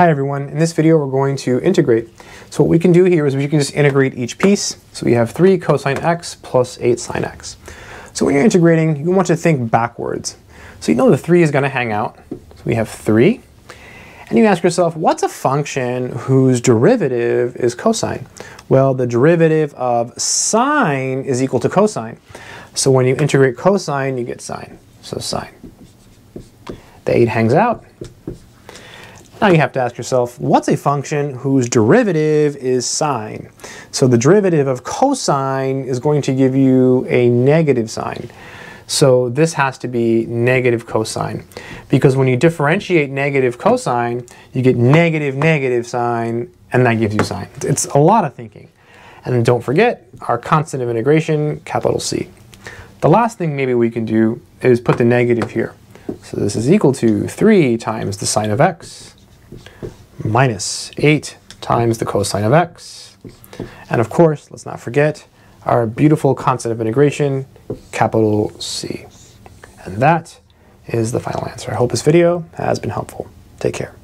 Hi everyone, in this video we're going to integrate. So what we can do here is we can just integrate each piece. So we have 3 cosine x plus 8 sine x. So when you're integrating, you want to think backwards. So you know the 3 is going to hang out. So we have 3. And you ask yourself, what's a function whose derivative is cosine? Well, the derivative of sine is equal to cosine. So when you integrate cosine, you get sine. So sine. The 8 hangs out. Now you have to ask yourself, what's a function whose derivative is sine? So the derivative of cosine is going to give you a negative sine. So this has to be negative cosine. Because when you differentiate negative cosine, you get negative negative sine, and that gives you sine. It's a lot of thinking. And don't forget our constant of integration, capital C. The last thing maybe we can do is put the negative here. So this is equal to 3 times the sine of x minus 8 times the cosine of x. And of course, let's not forget our beautiful constant of integration, capital C. And that is the final answer. I hope this video has been helpful. Take care.